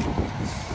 よし。